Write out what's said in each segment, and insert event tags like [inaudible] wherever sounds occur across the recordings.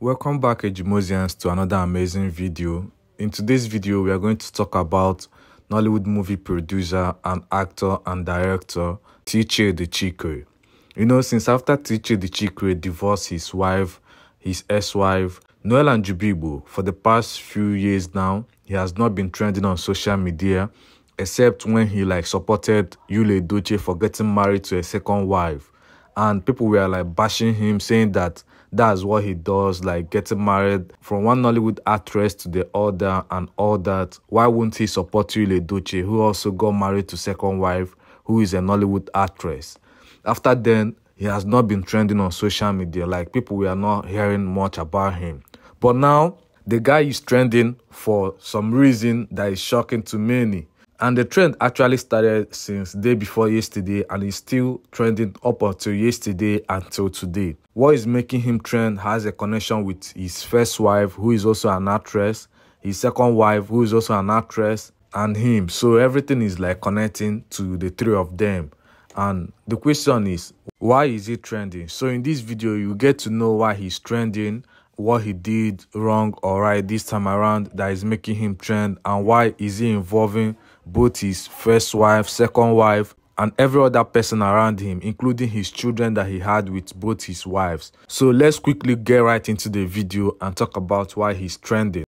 Welcome back Ejimozians to another amazing video. In today's video, we are going to talk about Nollywood movie producer and actor and director Tchidi Chikere. You know, since after Tchidi Chikere divorced his wife, his ex-wife, Nuella Njubigbo, for the past few years now, he has not been trending on social media except when he like supported Yul Edochie for getting married to a second wife. And people were like bashing him, saying that that's what he does, like getting married from one Nollywood actress to the other and all that. Why wouldn't he support Yul Edochie, who also got married to second wife, who is a Nollywood actress? After then, he has not been trending on social media. Like people we are not hearing much about him. But now the guy is trending for some reason that is shocking to many. And the trend actually started since day before yesterday and is still trending up until yesterday until today. What is making him trend has a connection with his first wife, who is also an actress, his second wife, who is also an actress, and him. So everything is like connecting to the three of them. And the question is, why is he trending? So in this video, you get to know why he's trending what he did wrong or right this time around that is making him trend and why is he involving both his first wife, second wife, and every other person around him, including his children that he had with both his wives. So let's quickly get right into the video and talk about why he's trending.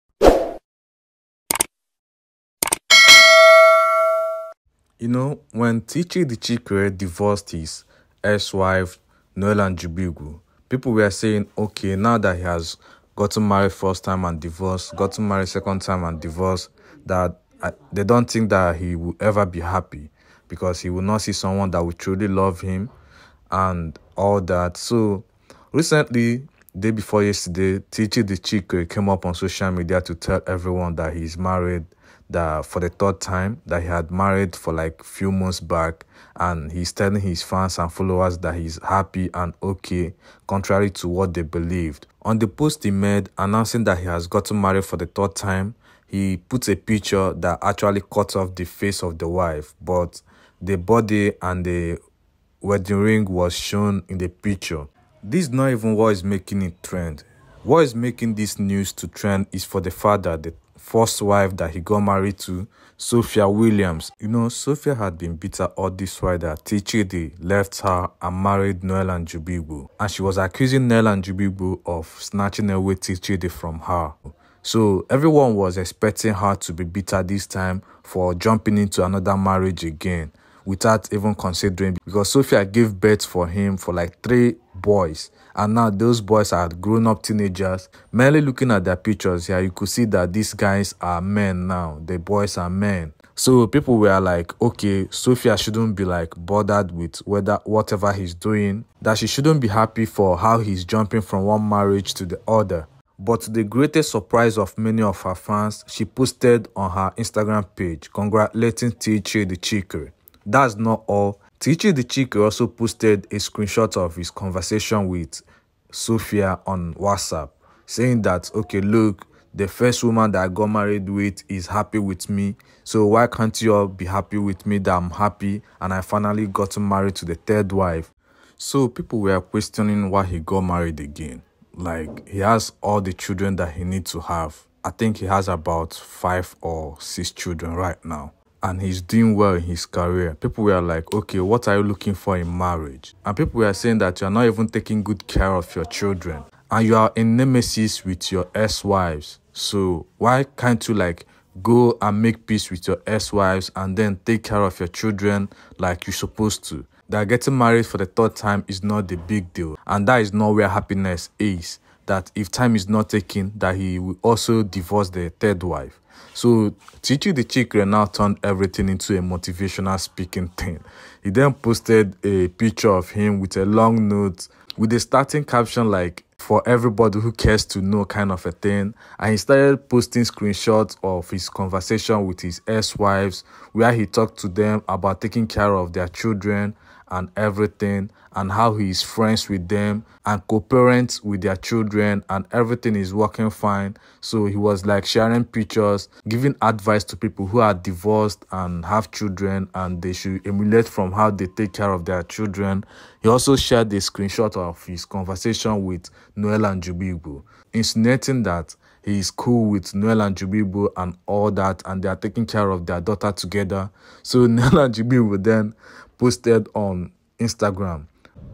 You know, when Tchidi Chikere divorced his ex-wife, Nuella Njubigbo, people were saying, okay, now that he has gotten married first time and divorced, gotten married second time and divorced, that They don't think that he will ever be happy because he will not see someone that will truly love him and all that. So recently, day before yesterday, Tchidi Chikere came up on social media to tell everyone that he's married that for the third time that he had married for like few months back and he's telling his fans and followers that he's happy and okay contrary to what they believed on the post he made announcing that he has gotten married for the third time he put a picture that actually cut off the face of the wife but the body and the wedding ring was shown in the picture this is not even what is making it trend what is making this news to trend is for the father, the first wife that he got married to, Sophia Williams. You know, Sophia had been bitter all this while that Tchidi left her and married Nuella Njubigbo, And she was accusing Nuella Njubigbo of snatching away Tchidi from her. So everyone was expecting her to be bitter this time for jumping into another marriage again without even considering because Sophia gave birth for him for like three boys. And now those boys are grown up teenagers merely looking at their pictures. Here you could see that these guys are men now. The boys are men. So people were like okay sophia shouldn't be like bothered with whether whatever he's doing. That she shouldn't be happy for how he's jumping from one marriage to the other but to the greatest surprise of many of her fans, she posted on her Instagram page congratulating Tchidi Chikere. That's not all. Tchidi Chikere also posted a screenshot of his conversation with Sophia on WhatsApp, saying that, okay, look, the first woman that I got married with is happy with me. So why can't you all be happy with me that I'm happy and I finally got married to the third wife? So people were questioning why he got married again. Like he has all the children that he needs to have. I think he has about five or six children right now and he's doing well in his career, people were like, okay, what are you looking for in marriage? And people were saying that you're not even taking good care of your children and you are in nemesis with your ex-wives. So why can't you like go and make peace with your ex-wives and then take care of your children like you're supposed to? That getting married for the third time is not the big deal. And that is not where happiness is. That if time is not taken, that he will also divorce the third wife. So Tchidi Chikere now turned everything into a motivational speaking thing. He then posted a picture of him with a long note with a starting caption like for everybody who cares to know kind of a thing and he started posting screenshots of his conversation with his ex-wives where he talked to them about taking care of their children and everything and how he is friends with them and co-parents with their children and everything is working fine so he was like sharing pictures giving advice to people who are divorced and have children and they should emulate from how they take care of their children he also shared a screenshot of his conversation with Nuella Njubigbo insinuating that he is cool with Nuella Njubigbo and all that, and they are taking care of their daughter together. So [laughs] Nuella Njubigbo then posted on Instagram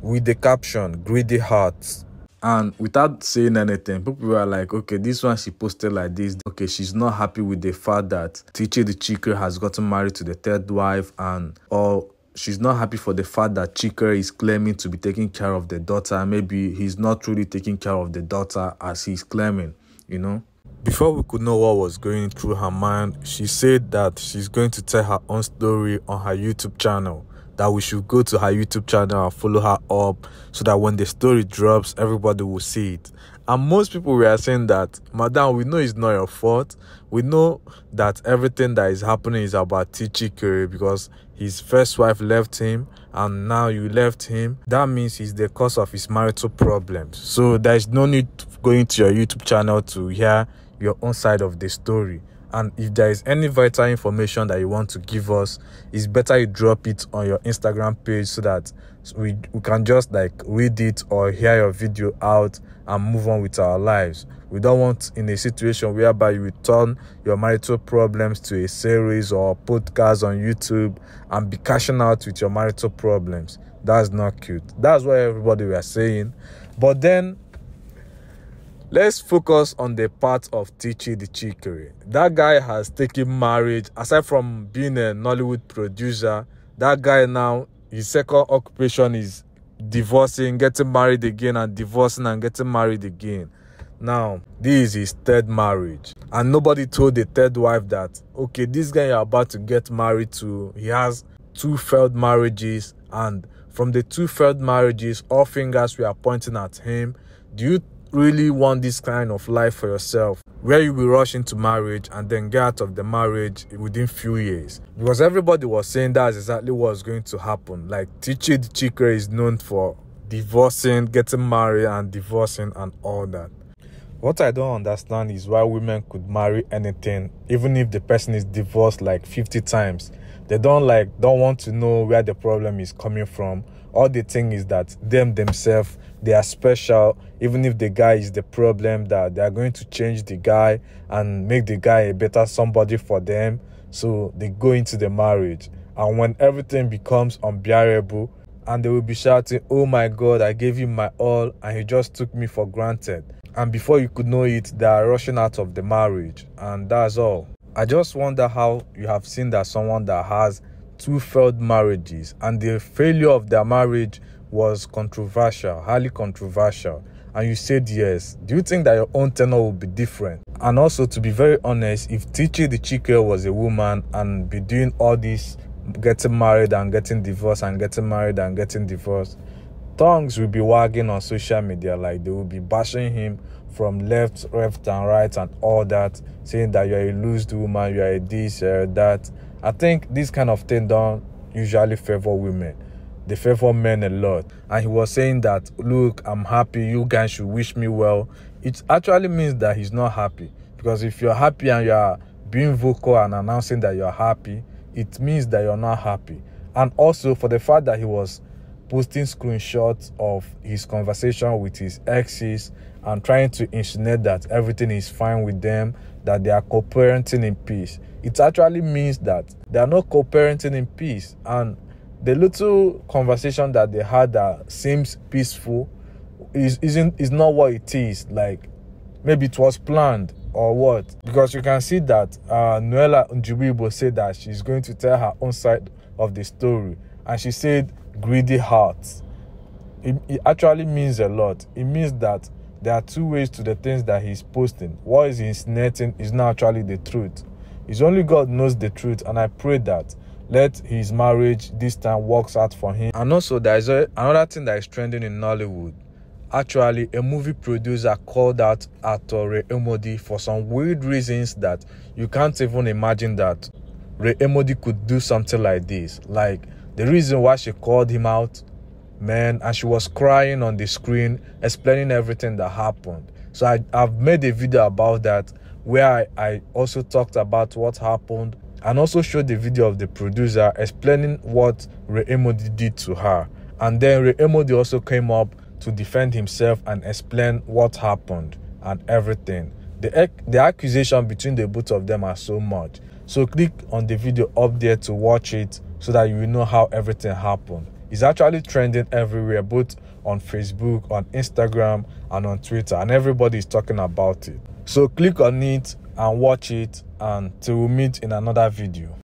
with the caption "Greedy Hearts." And without saying anything, people were like, okay, this one she posted like this. Okay, she's not happy with the fact that Tiche the Chike has gotten married to the third wife and or she's not happy for the fact that Chike is claiming to be taking care of the daughter. Maybe he's not really taking care of the daughter as he's claiming you know. Before we could know what was going through her mind, she said that she's going to tell her own story on her YouTube channel. That we should go to her YouTube channel and follow her up so that when the story drops, everybody will see it. And most people were saying that, Madam, we know it's not your fault. We know that everything that is happening is about Tchidi Chikere because his first wife left him and now you left him. That means he's the cause of his marital problems. So there's no need going to your YouTube channel to hear your own side of the story. And if there is any vital information that you want to give us, it's better you drop it on your Instagram page so that we, we can just like read it or hear your video out and move on with our lives. We don't want in a situation whereby you turn your marital problems to a series or podcast on YouTube and be cashing out with your marital problems. That's not cute. That's what everybody were saying. But then let's focus on the part of Tchidi Chikere. That guy has taken marriage, aside from being a Nollywood producer, that guy now, his second occupation is divorcing, getting married again, and divorcing and getting married again. Now, this is his third marriage. And nobody told the third wife that, okay, this guy you're about to get married to, he has two failed marriages. And from the two failed marriages, all fingers were pointing at him. Do you really want this kind of life for yourself where you will rush into marriage and then get out of the marriage within few years because everybody was saying that's exactly what's going to happen like Tchidi Chikere is known for divorcing getting married and divorcing and all that what I don't understand is why women could marry anything, even if the person is divorced like 50 times. They don't like don't want to know where the problem is coming from. All the thing is that them themselves they are special, even if the guy is the problem, that they are going to change the guy and make the guy a better somebody for them. So they go into the marriage. And when everything becomes unbearable, and they will be shouting, Oh my God, I gave him my all, and he just took me for granted and before you could know it they are rushing out of the marriage and that's all i just wonder how you have seen that someone that has two failed marriages and the failure of their marriage was controversial highly controversial. And you said yes. Do you think that your own tenor will be different? And also to be very honest if Tichi the Chike was a woman and be doing all this getting married and getting divorced and getting married and getting divorced tongues will be wagging on social media like they will be bashing him from left, left and right and all that, saying that you're a loose woman, you're a this, you're that. I think this kind of thing don't usually favor women. They favor men a lot. And he was saying that, look, I'm happy, you guys should wish me well. It actually means that he's not happy. Because if you're happy and you're being vocal and announcing that you're happy, it means that you're not happy. And also for the fact that he was posting screenshots of his conversation with his exes and trying to insinuate that everything is fine with them, that they are co parenting in peace. It actually means that they are not co parenting in peace. And the little conversation that they had that seems peaceful is isn't is not what it is. Like maybe it was planned or what? Because you can see that uh, Nuella Njubigbo said that she's going to tell her own side of the story, and she said greedy hearts. It, it actually means a lot. It means that there are two ways to the things that he's posting. What is insinuating is not actually the truth. It's only God knows the truth, and I pray that let his marriage this time works out for him. And also, there is a, another thing that is trending in Nollywood. Actually, a movie producer called out actor Emodi for some weird reasons that you can't even imagine that Ray Emodi could do something like this. Like the reason why she called him out, man, and she was crying on the screen, explaining everything that happened. So I, I've made a video about that where I, I also talked about what happened and also showed the video of the producer explaining what Ray Emodi did to her. And then Ray Emodi also came up to defend himself and explain what happened and everything. The, the accusation between the both of them are so much. So click on the video up there to watch it so that you know how everything happened. It's actually trending everywhere, both on Facebook, on Instagram, and on Twitter, and everybody is talking about it. So click on it and watch it, and till we meet in another video.